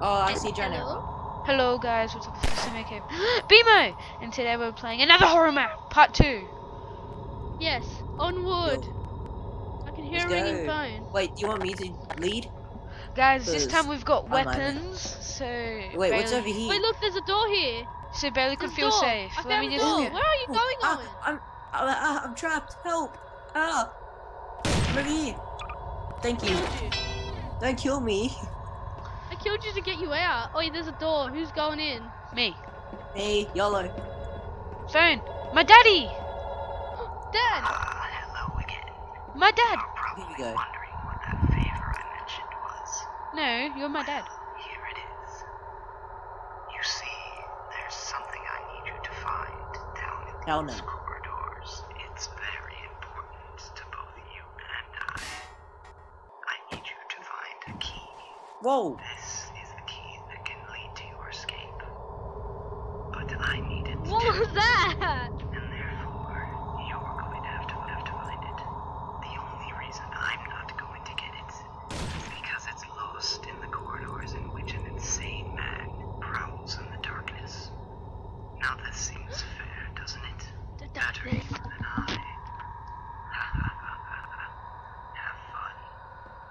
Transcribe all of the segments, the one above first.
Oh, I see Joe now. Hello? Hello guys, what's up? This is Simo Cave. BMO! And today we're playing another horror map, part 2. Yes, onward. wood. I can hear a Let's ringing go. phone. Wait, do you want me to lead? Guys, this time we've got weapons, so Wait, what's over here? Wait, look, there's a door here. so Bailey can There's a feel door. safe. I Let found me a just door. get... Where are you Oh, going, ah, Owen? I'm, ah, I'm trapped. Help! Ah! I'm over here. Thank you. you. Don't kill me. I killed you to get you out. Oh, yeah, there's a door. Who's going in? Me. Me. YOLO. Phone. My daddy! Dad! Ah, hello again. My dad! You're Here we go. wondering what that favor I mentioned was. No, you're my dad. Here it is. You see, there's something I need you to find down in Hell these Uou!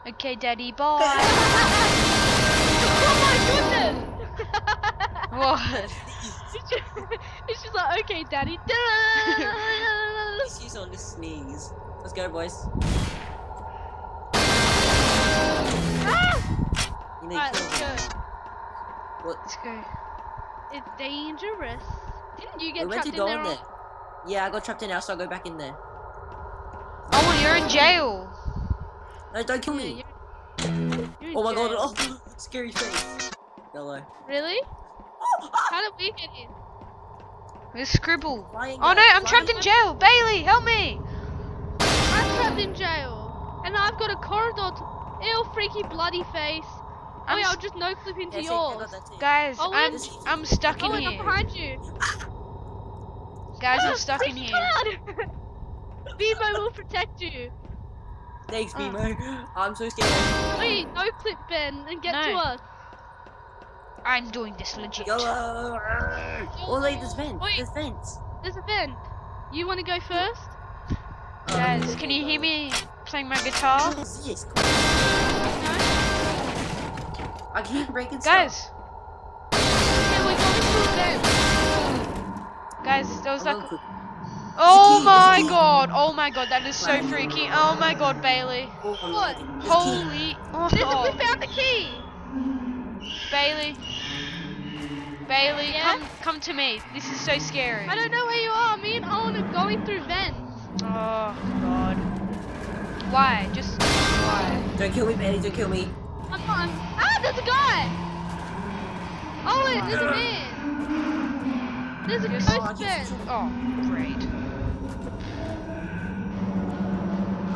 Okay, daddy, bye. oh my goodness! what? it's, just, like, okay, daddy. She's on the sneeze. Let's go, boys. ah! You need Alright, let's go. What? Let's go. It's dangerous. Didn't you get went trapped in there? in there. Yeah, I got trapped in there, so I'll go back in there. Oh, you're in jail. No, don't kill me. you're- you're Oh my god, oh, scary face. YOLO. Really? Oh, ah, How did we get in? There's Scribble. flying Oh no, I'm trapped in jail. Bailey, help me. I'm trapped in jail. And I've got a corridor to... Ew, freaky bloody face. Oh I'm yeah, I'll just no clip into yours. Guys, Oh, I'm I'm stuck in Oh, and I'm here. behind you. Guys, Ah, I'm stuck in here. Bebo will protect you. Thanks, ah. Oh. Bimo. I'm so scared. Wait, no clip Ben and get to No. us. I'm doing this legit. YOLO. Uh, oh, wait, there's vents. Wait. There's vents. There's a vent. You want to go first? Um, guys, can you hear me playing my guitar? What is this? No? I keep breaking Guys, stuff. Yeah, we're going to a vent. guys, there was like. Oh my there's a key. god! Oh my god, that is so freaky. Oh my god, Bailey. What? lagging. There's a key. Holy. Oh, we found the key. Bailey. Bailey, Yeah? come come to me. This is so scary. I don't know where you are. Me and Owen are going through vents. Oh god. Why? Just why? Don't kill me, Bailey. Don't kill me. I'm not. Ah, there's a guy. Owen, there's a man. There's a ghost vent. Oh, great.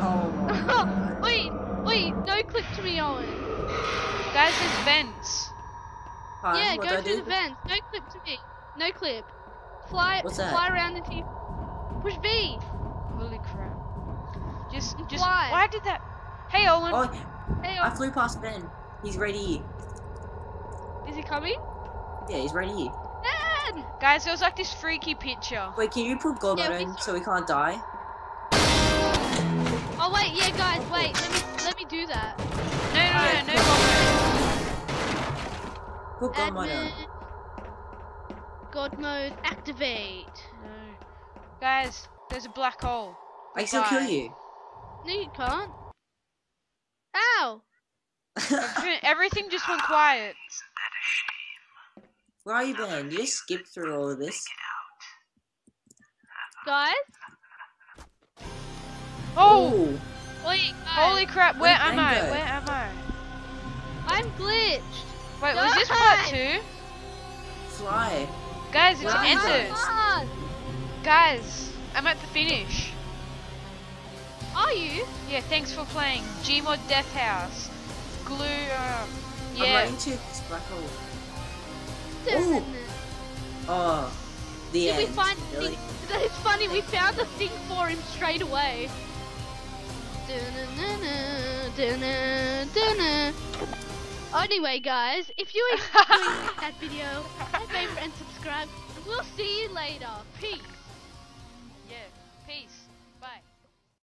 Oh. my God. wait, wait, no clip to me, Owen. Guys, there's vents. Hi, yeah, go through the vents. No clip to me. No clip. Fly, What's that? fly around into. you. Push B. Holy crap. Just just Why? why did that Hey Owen. Oh, Hey, I flew past Ben. He's right here. is he coming? Yeah, he's right here. Ben! Guys, there was like this freaky picture. Wait, can you put God Yeah, mode we on saw- so we can't die? Oh wait, yeah, guys, wait. Let me do that. No, no, no, no, no. Put God mode Admin. God mode activate. no. Guys, there's a black hole. I can still kill you. No, you can't. Ow! Everything, everything just went quiet. Isn't that a shame? Where are you, Ben? You just skipped through all of this. Guys? Oh, Wait, guys. holy crap! Where am I? Where am I? I'm glitched. Wait, was this part two? Fly. Guys, it's Where am ended. Guys, I'm at the finish. Are you? Yeah, thanks for playing. Gmod Death House. Glue. Um, I'm yeah. right into this black hole. Ooh. Oh, the Did we end. find really? It's funny, we found the thing for him straight away. Anyway, guys, if you enjoyed that video, like, favorite, and subscribe. We'll see you later. Peace. Yeah, peace.